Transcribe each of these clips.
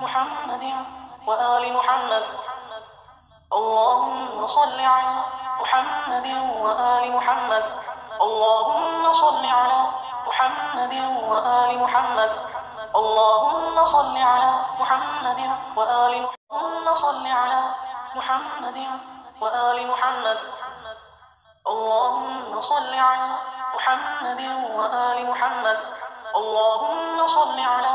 محمد وآل محمد. اللهم صل على محمد وآل محمد. اللهم صل على محمد وآل محمد. اللهم صل على محمد وآل اللهم صل على محمد وآل محمد. اللهم صل على محمد وآل محمد. اللهم صل على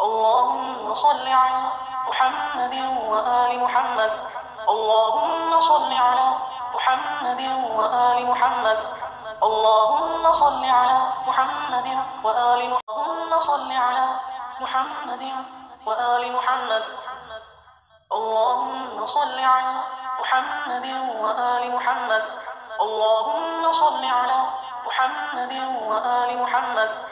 اللهم صل على محمد وآل محمد. اللهم صل على محمد وآل محمد. اللهم صل على محمد وآل اللهم صل على محمد وآل محمد. اللهم صل على محمد وآل محمد. اللهم صل على محمد وآل محمد.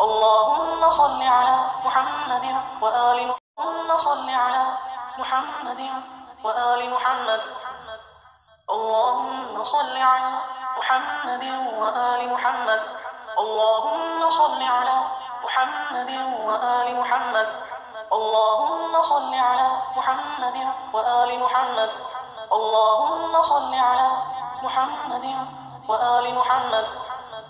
اللهم صل على محمد وآل اللهم صل على محمد وآل محمد. اللهم صل على محمد وآل محمد. اللهم صل على محمد وآل محمد. اللهم صل على محمد وآل محمد. اللهم صل على محمد وآل محمد.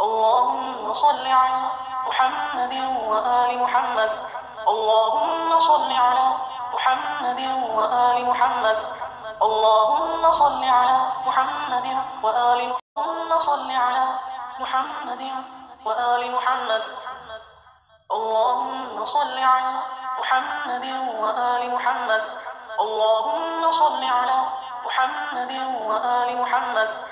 اللهم صل على محمد وآل محمد. اللهم صل على محمد وآل محمد. اللهم صل على محمد وآل اللهم صل على محمد وآل محمد. اللهم صل على محمد وآل محمد. اللهم صل على محمد وآل محمد.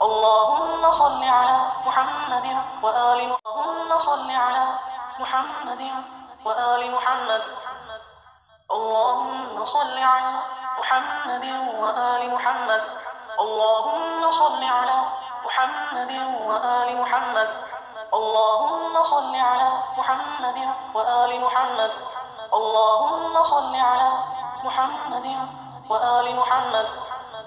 اللهم صل على محمد وآل اللهم صل على محمد وآل محمد. اللهم صل على محمد وآل محمد. اللهم صل على محمد وآل محمد. اللهم صل على محمد وآل محمد. اللهم صل على محمد وآل محمد.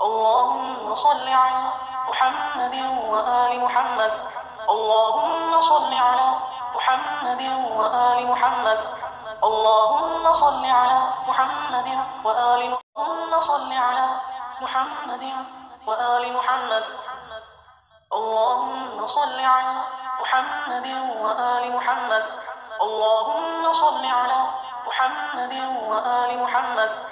اللهم صل على محمد وآل محمد. اللهم صل على محمد وآل محمد. اللهم صل على محمد وآل اللهم صل على محمد وآل محمد. اللهم صل على محمد وآل محمد. اللهم صل على محمد وآل محمد.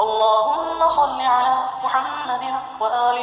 اللهم صل على محمد وآل